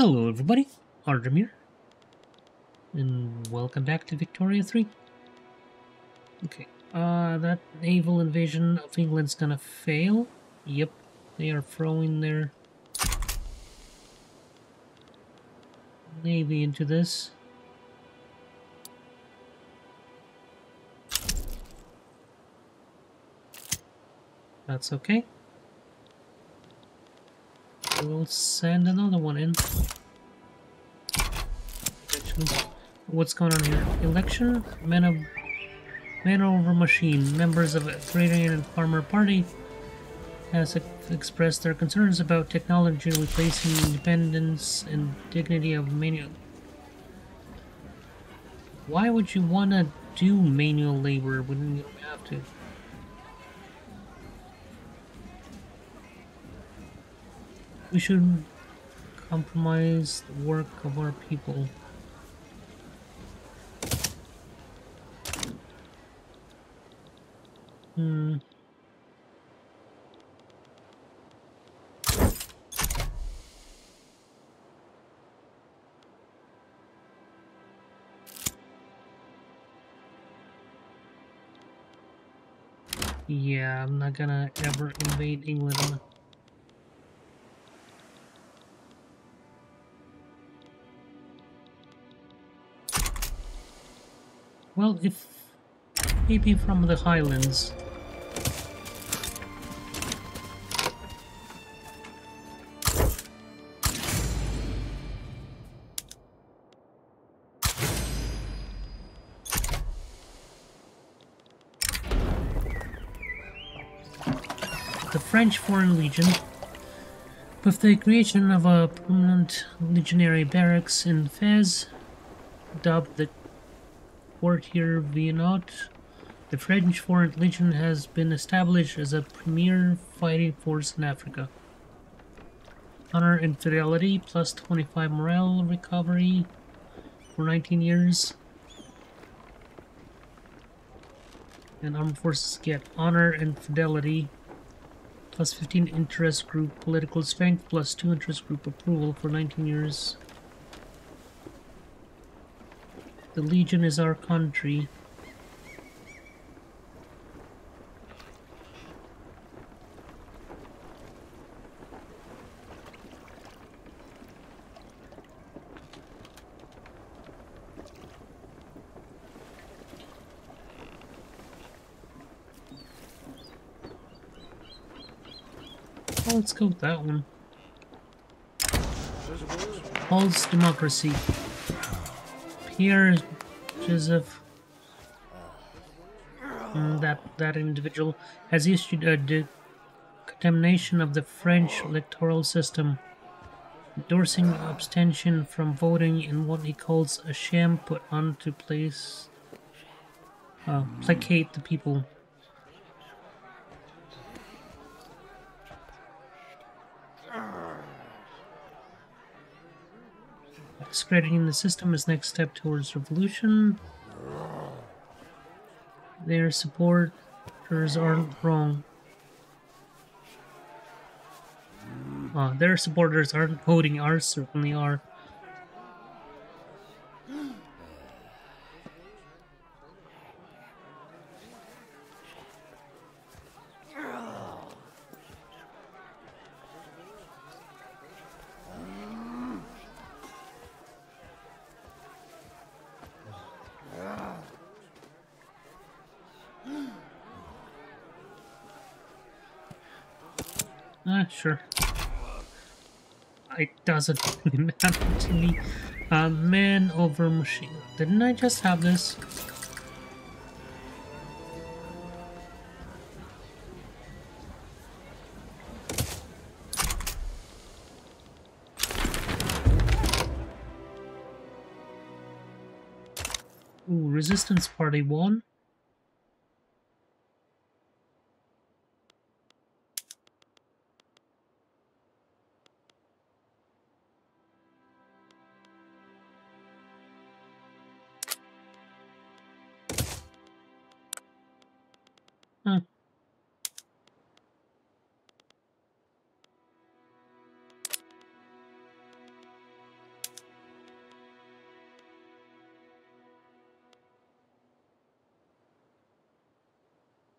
Hello everybody, Ardrum and welcome back to Victoria 3. Okay, uh, that naval invasion of England's gonna fail. Yep, they are throwing their navy into this. That's okay. We'll send another one in. What's going on here? Election? Men of Man over Machine. Members of Agrarian and Farmer Party has expressed their concerns about technology replacing independence and dignity of manual. Why would you want to do manual labor when you have to? We should compromise the work of our people. Hmm. Yeah, I'm not gonna ever invade England. Well, if maybe from the highlands. The French Foreign Legion, with the creation of a permanent legionary barracks in Fez, dubbed the Quartier Viénot, the French Foreign Legion has been established as a premier fighting force in Africa. Honor and Fidelity plus 25 morale recovery for 19 years. And armed forces get Honor and Fidelity plus 15 interest group political strength plus 2 interest group approval for 19 years. The Legion is our country. Let's go with that one. Pulse Democracy. Pierre Joseph, mm, that that individual has issued a condemnation of the French electoral system, endorsing abstention from voting in what he calls a sham put on to place uh, placate the people. Discrediting the system is next step towards revolution. Their supporters aren't wrong. Uh, their supporters aren't voting, ours certainly are. Sure. It doesn't really matter to me. Uh, man over machine. Didn't I just have this? Ooh, Resistance Party 1.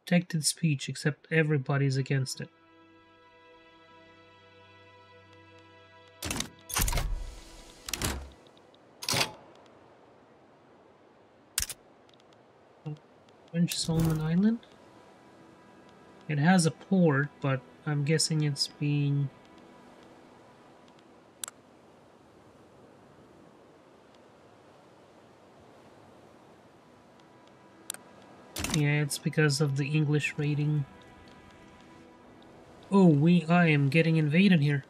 Protected speech, except everybody's against it. French Solomon Island? It has a port, but I'm guessing it's being Yeah, it's because of the English rating. Oh, we I am getting invaded here.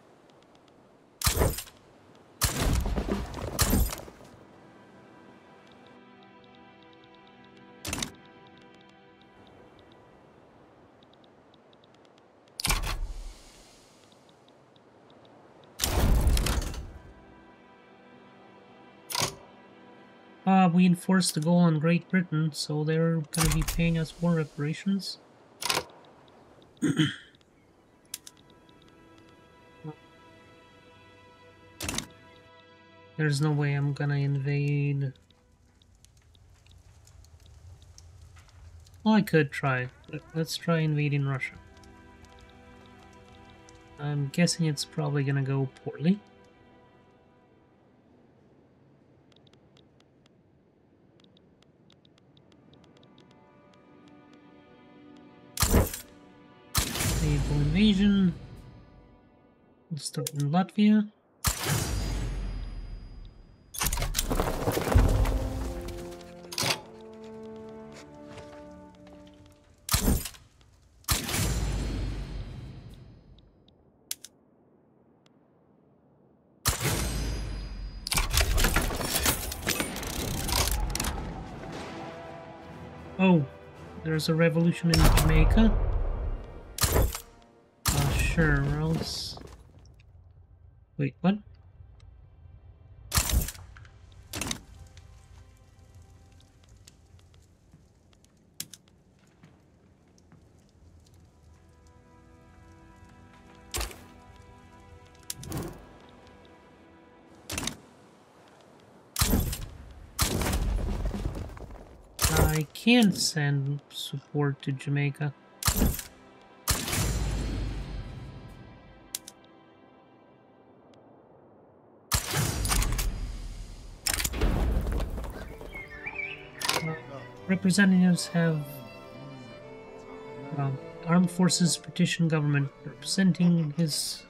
We enforced the goal on Great Britain, so they're gonna be paying us war reparations. There's no way I'm gonna invade. Well, I could try. Let's try invading Russia. I'm guessing it's probably gonna go poorly. We'll start in Latvia. Oh, there's a revolution in Jamaica uh, sure, else... Wait, what? I can't send support to Jamaica. Representatives have uh, armed forces petition government representing his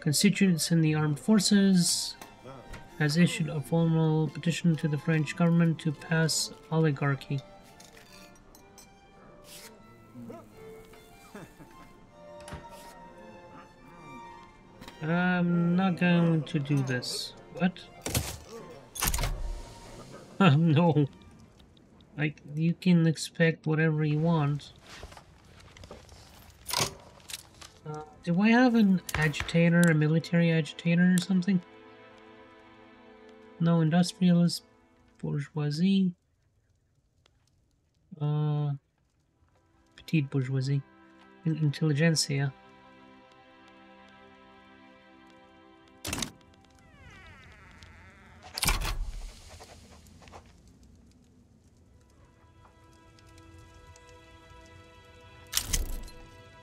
constituents in the armed forces has issued a formal petition to the French government to pass oligarchy. I'm not going to do this. What? no. Like, you can expect whatever you want. Uh, do I have an agitator, a military agitator or something? No, industrialist, bourgeoisie. Uh, petite bourgeoisie. Intelligentsia.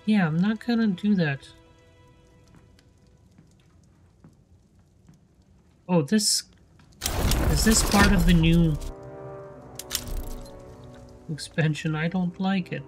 Yeah, I'm not gonna do that. Oh, this... Is this part of the new expansion? I don't like it.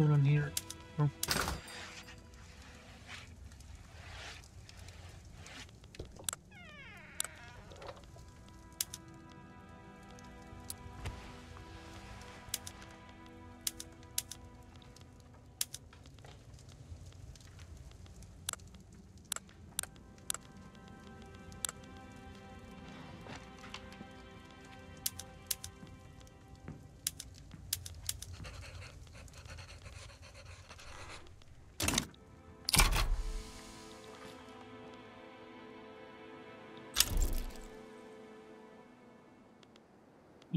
Going on here.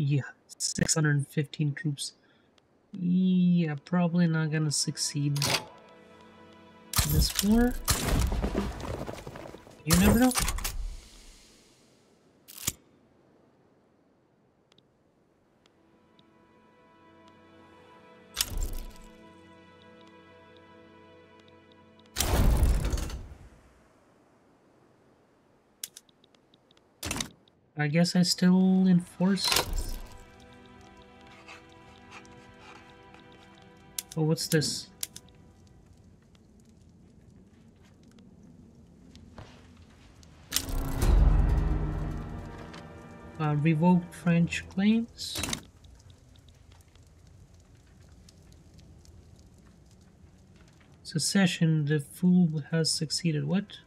Yeah, 615 troops. Yeah, probably not gonna succeed this war. You never know. I guess I still enforce. Oh, what's this? Uh, revoked French claims. Secession, the fool has succeeded. What?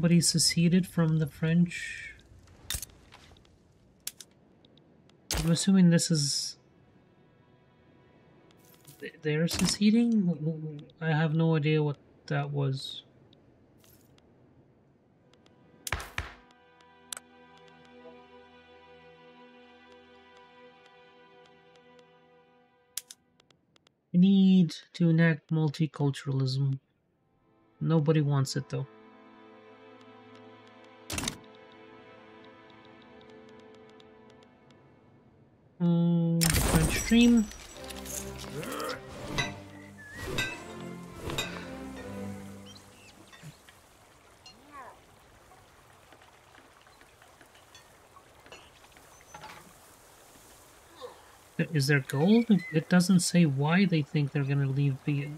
Somebody seceded from the French. I'm assuming this is th- they're seceding. I have no idea what that was. We need to enact multiculturalism. Nobody wants it though. Um, stream. Is there gold? It doesn't say why they think they're gonna leave the.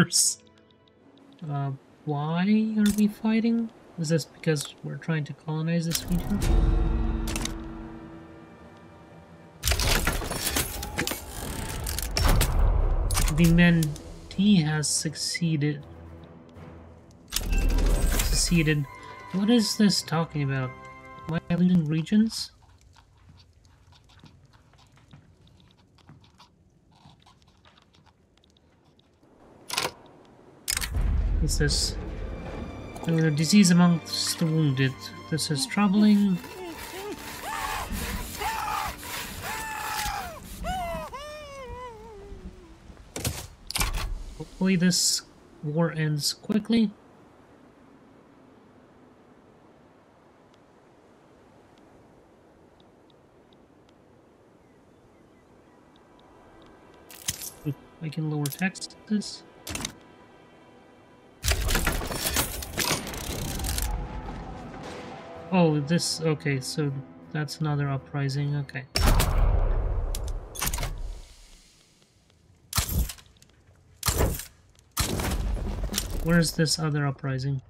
Force. Uh, why are we fighting? Is this because we're trying to colonize this region? The Mentee has succeeded. Succeeded. What is this talking about? Am I losing regions? Is this uh, disease amongst the wounded? This is troubling. Hopefully this war ends quickly. I can lower taxes. Oh, this, okay, so that's another uprising, okay. Where's this other uprising?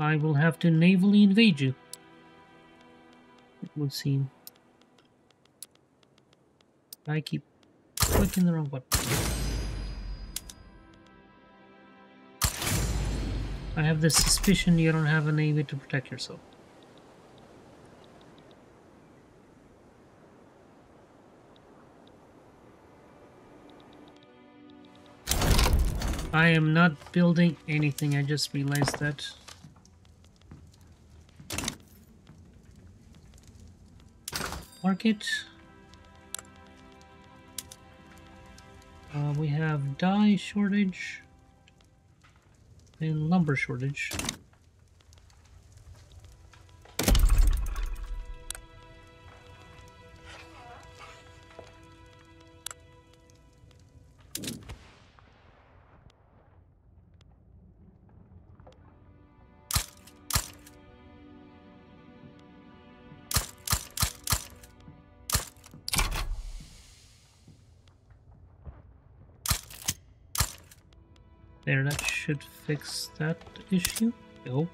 I will have to navally invade you. It would seem. I keep clicking the wrong button. I have the suspicion you don't have a navy to protect yourself. I am not building anything, I just realized that. market. Uh, we have dye shortage and lumber shortage. Should fix that issue. No.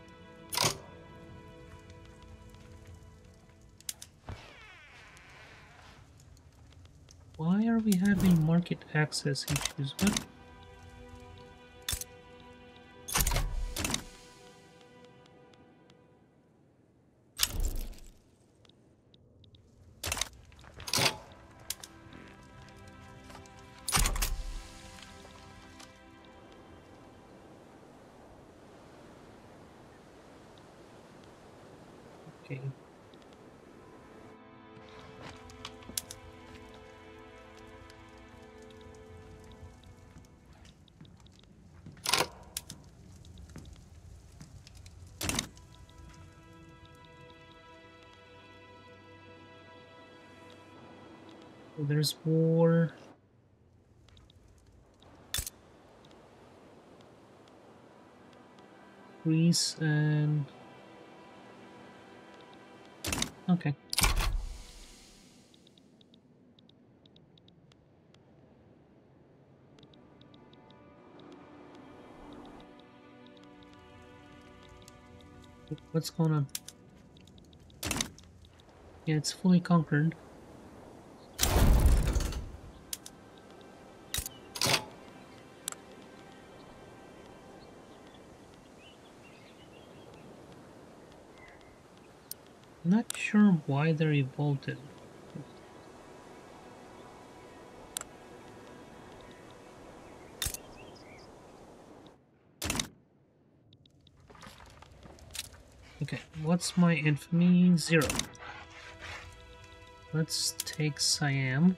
Why are we having market access issues? What? Oh, there's war. Greece and Okay. What's going on? Yeah, it's fully conquered. Why they revolted. Okay, what's my infamy? Zero. Let's take Siam.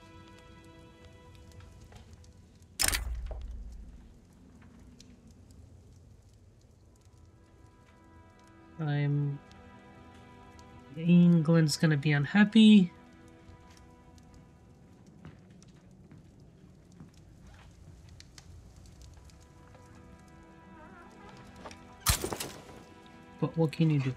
England's gonna be unhappy. But what can you do?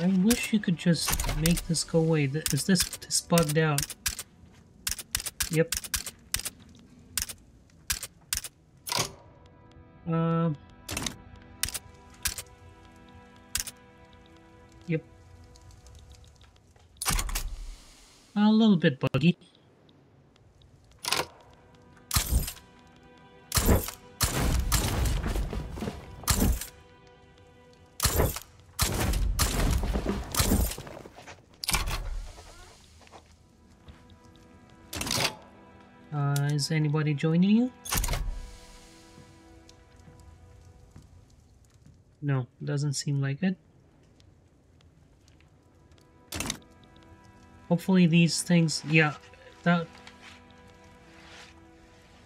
I wish you could just make this go away. Is this, this bugged out? Yep. Um. Yep. A little bit buggy. Anybody joining you? No, doesn't seem like it. Hopefully these things, yeah, that...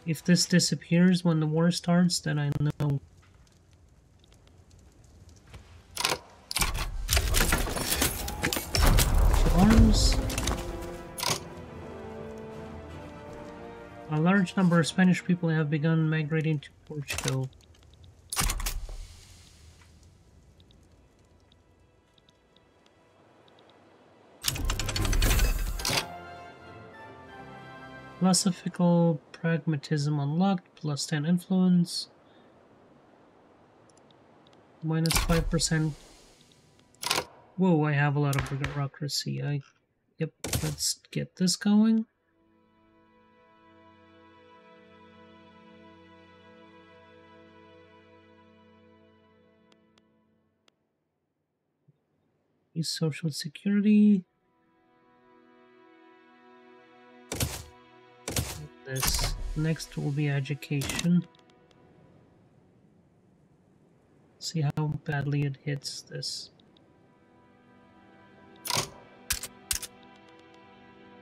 If this disappears when the war starts, then I know. Large number of Spanish people have begun migrating to Portugal. Philosophical pragmatism unlocked, plus 10 influence, minus 5%. Whoa, I have a lot of bureaucracy. I, yep, let's get this going. Is social security. This next will be education. See how badly it hits this.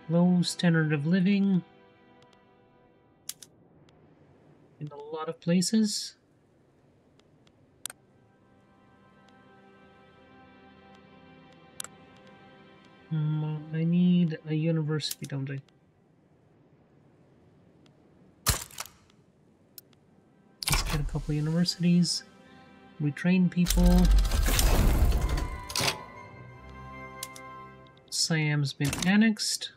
Low standard of living in a lot of places. Mm, I need a university, don't I? Let's get a couple universities. We train people. Siam's been annexed.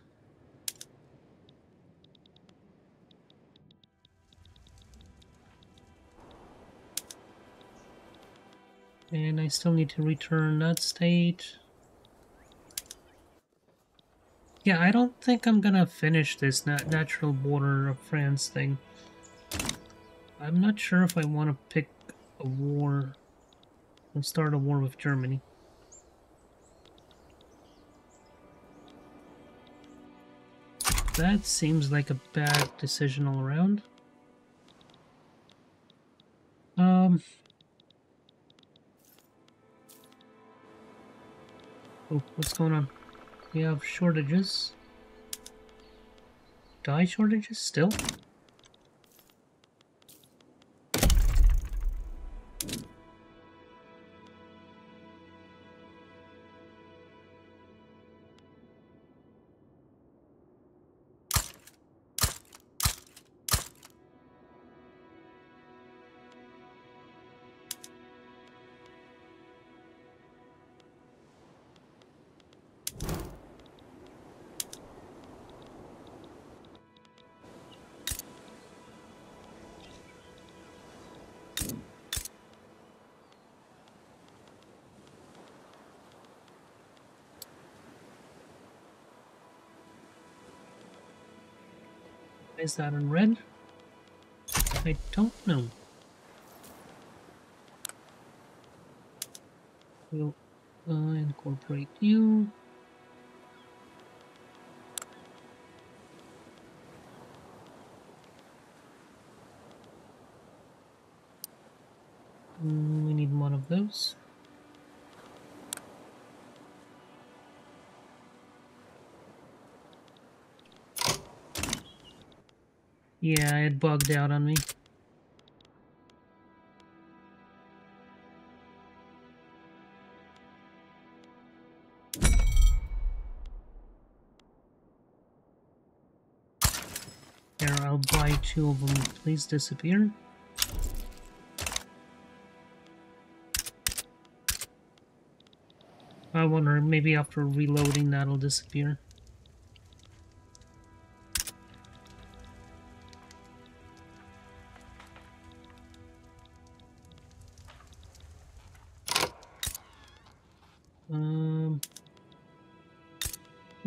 And I still need to return that state. Yeah, I don't think I'm gonna finish this nat natural border of France thing. I'm not sure if I want to pick a war and start a war with Germany. That seems like a bad decision all around. Um... Oh, what's going on? We have shortages. Dye shortages still? Is that in red? I don't know. We'll uh, incorporate you. Yeah, it bugged out on me. There, I'll buy two of them. Please disappear. I wonder, maybe after reloading that'll disappear.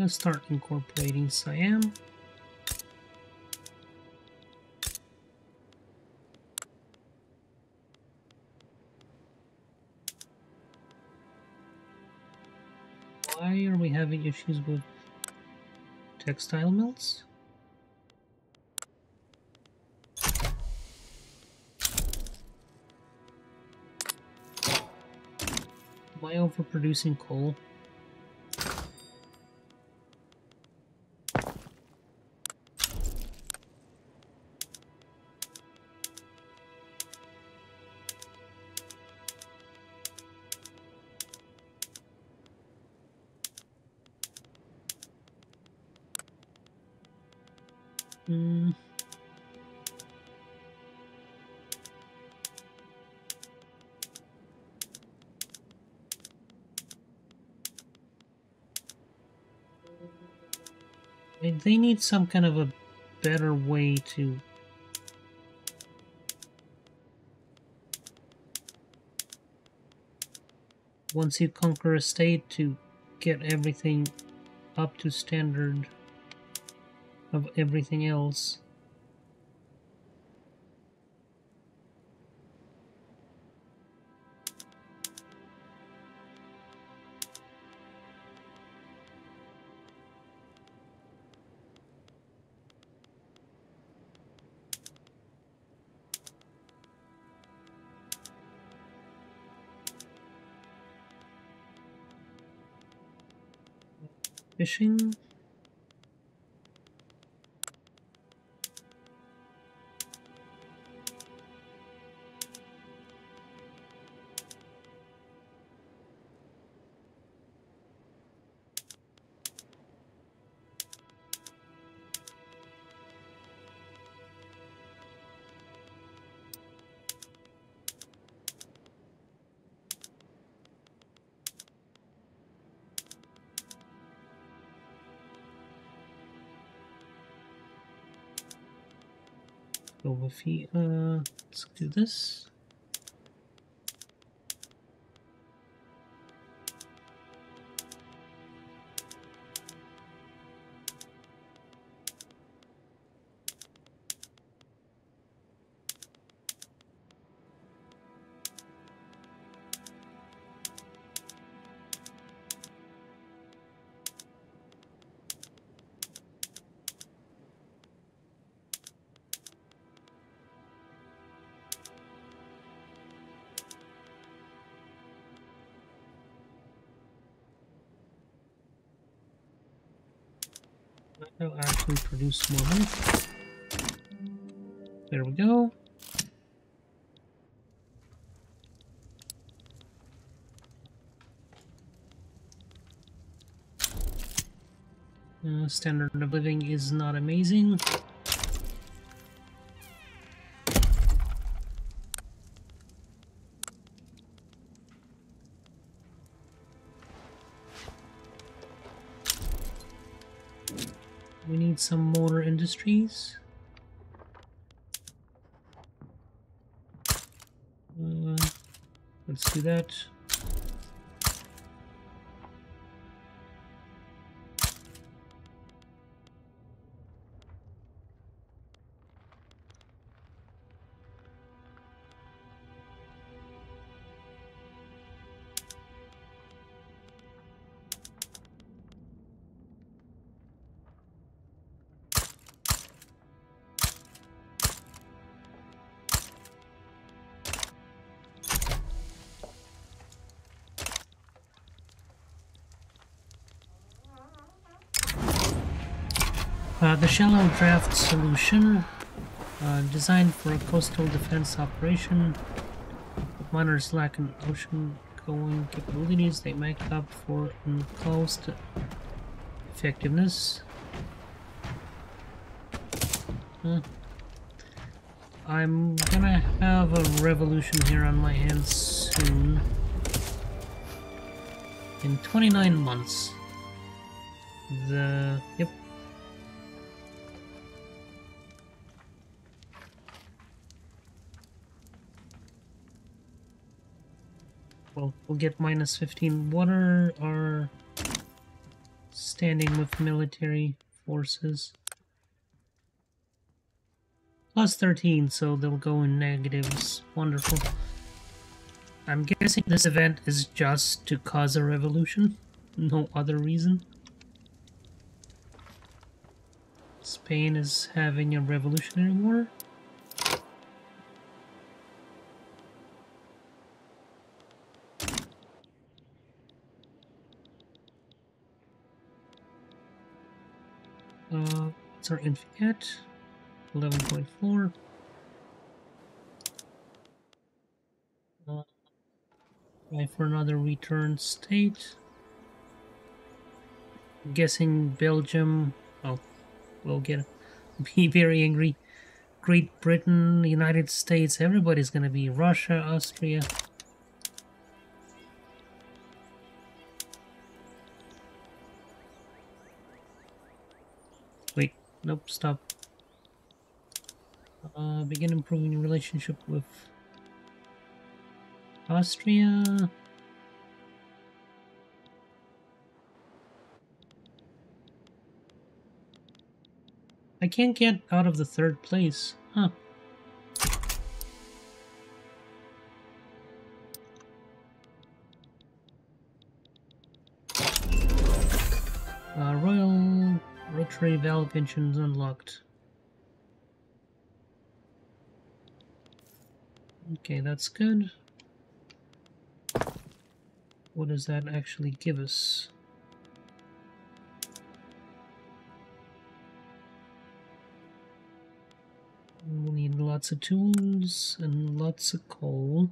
Let's start incorporating Siam. Why are we having issues with textile mills? I overproducing coal? They need some kind of a better way to once you conquer a state to get everything up to standard of everything else. Fishing. With the, uh, let's do this. Produce more money. There we go. Uh, standard of living is not amazing. We need some motor industries. Uh, let's do that. Uh, the shallow draft solution, uh, designed for a coastal defense operation. Miners lack an ocean-going capabilities. They make up for enclosed effectiveness. Huh. I'm gonna have a revolution here on my hands soon. In 29 months. The... yep. Well, we'll get minus 15. What are our standing with military forces? Plus 13, so they'll go in negatives. Wonderful. I'm guessing this event is just to cause a revolution. No other reason. Spain is having a revolutionary war. Our infi at? 11.4. Uh, try for another return state. I'm guessing Belgium. Oh, we'll get be very angry. Great Britain, United States, everybody's gonna be Russia, Austria. Nope, stop. Uh, begin improving your relationship with Austria. I can't get out of the third place. Huh. Tray valve engines unlocked. Okay, that's good. What does that actually give us? We'll need lots of tools and lots of coal.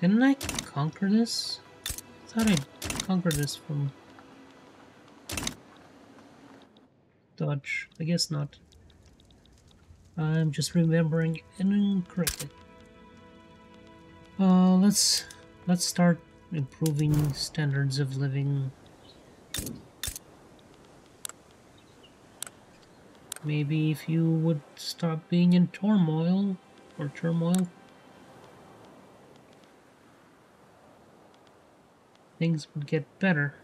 Didn't I conquer this? I thought I conquered this from Dodge. I guess not. I'm just remembering incorrectly. Uh, let's let's start improving standards of living. Maybe if you would stop being in turmoil or turmoil. Things would get better.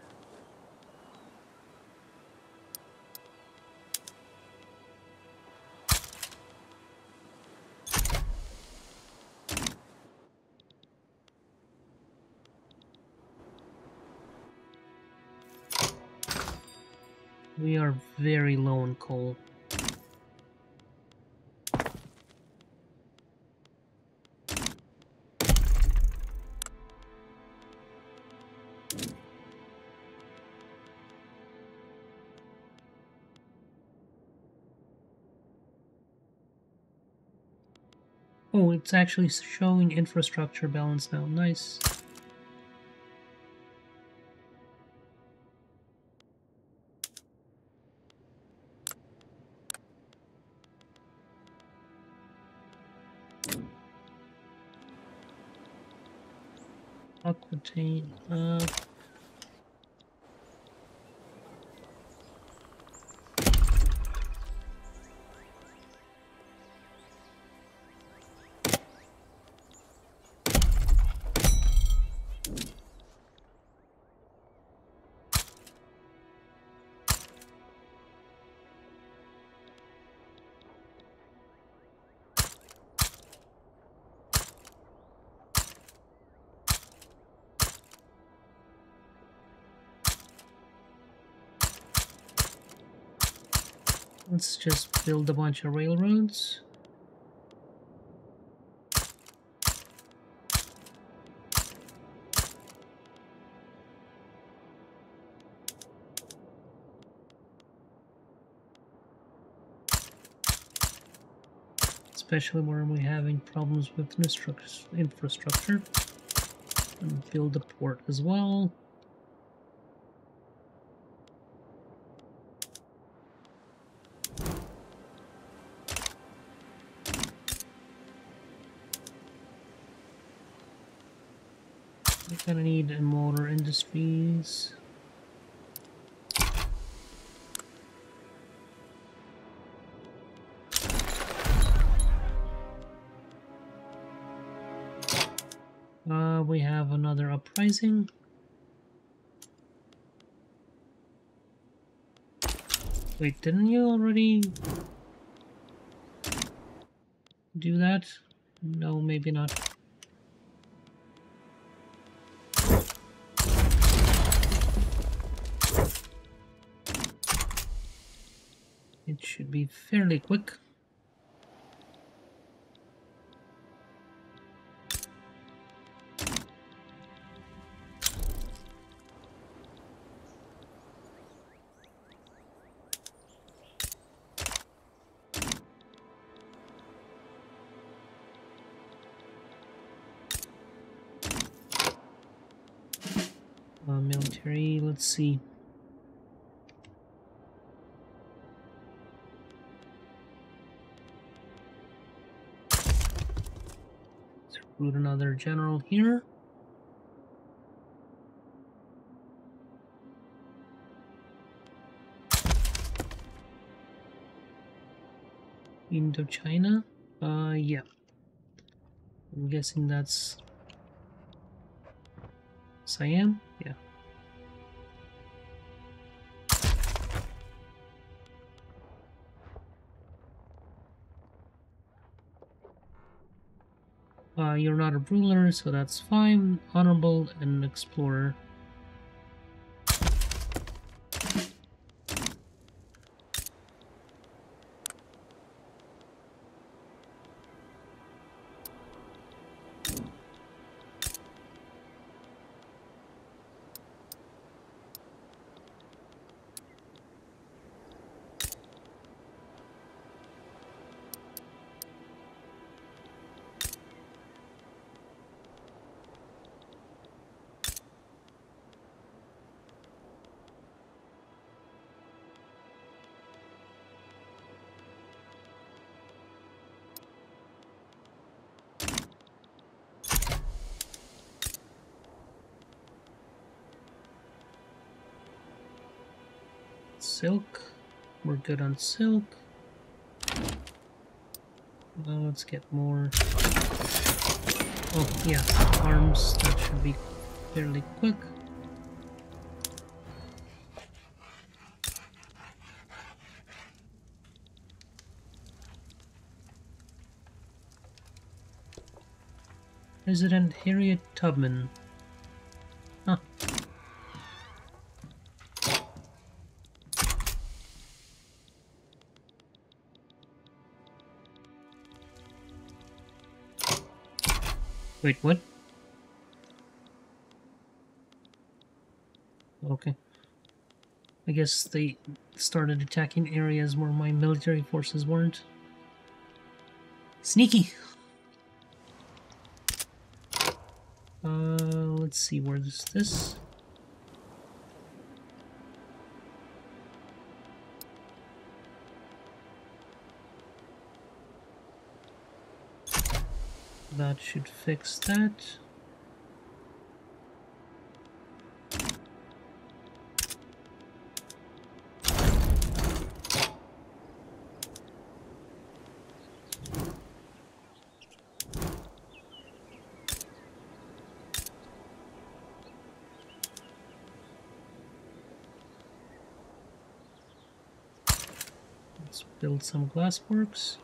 We are very low on coal. Oh, it's actually showing infrastructure balance now. Nice. Aquitaine. Uh, Let's just build a bunch of railroads. Especially where we're having problems with infrastructure. And build a port as well. Industries. Uh, we have another uprising. Wait, didn't you already do that? No, maybe not. Be fairly quick. Uh, military, let's see. Recruit another general here. Indochina? Uh, yeah. I'm guessing that's Siam? Yeah. Uh, you're not a ruler, so that's fine. Honorable and explorer. Silk. We're good on silk. Now let's get more. Oh, yeah, arms. That should be fairly quick. President Harriet Tubman. Wait, what? Okay. I guess they started attacking areas where my military forces weren't. Sneaky! Uh, let's see, where's this? That should fix that. Let's build some glassworks.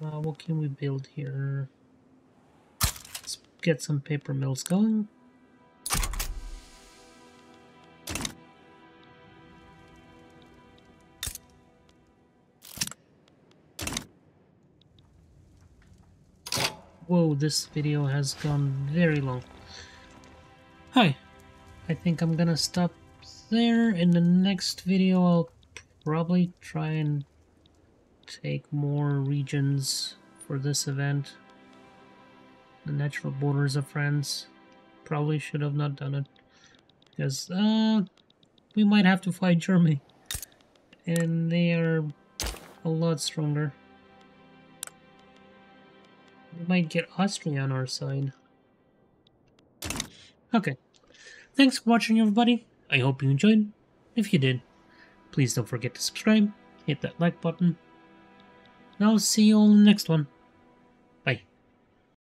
Uh, what can we build here? Let's get some paper mills going. Whoa, this video has gone very long. Hi, I think I'm gonna stop there. In the next video, I'll probably try and take more regions for this event. The natural borders of France. Probably should have not done it. Because, uh, we might have to fight Germany. And they are a lot stronger. We might get Austria on our side. Okay. Thanks for watching, everybody. I hope you enjoyed. If you did, please don't forget to subscribe, hit that like button, and I'll see you all in the next one.